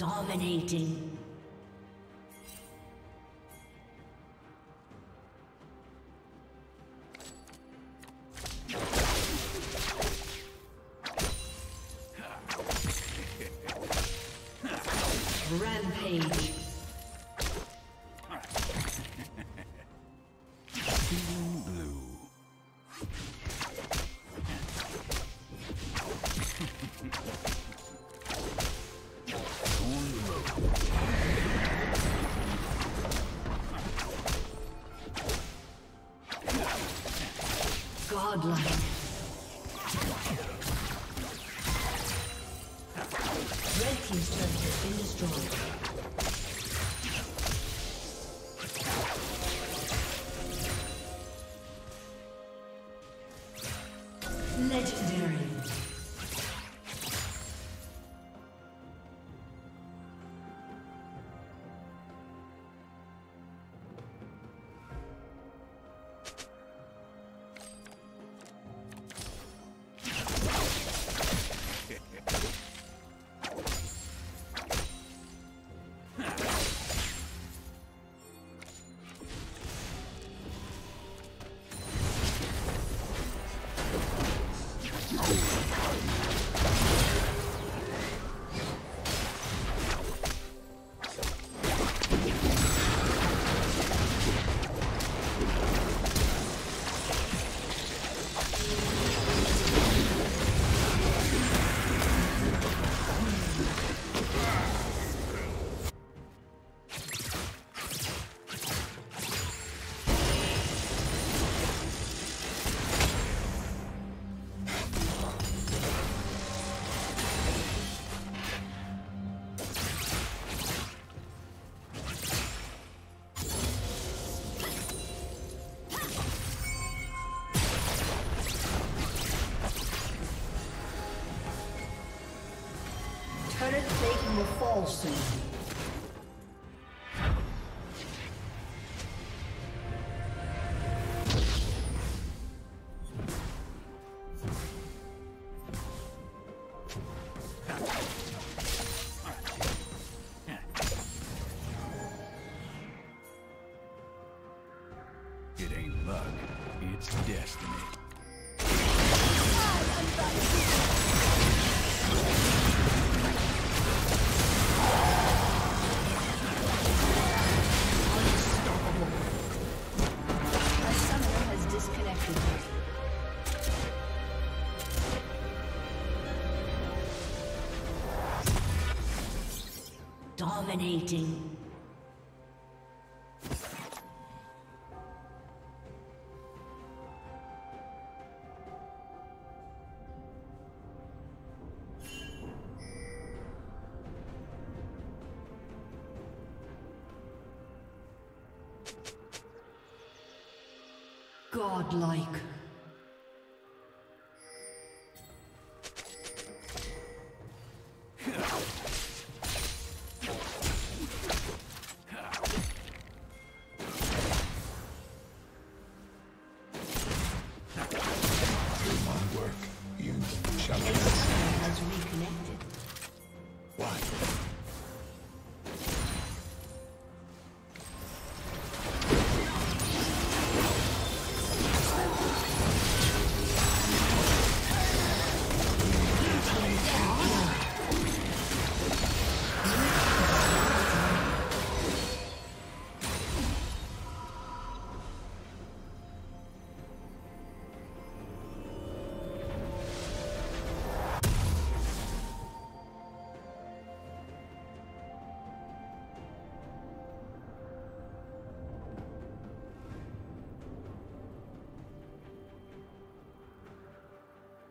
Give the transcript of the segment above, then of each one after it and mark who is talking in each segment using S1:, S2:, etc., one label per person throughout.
S1: Dominating. Bloodline. falls to. Dominating. Godlike.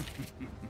S1: Ha, ha, ha.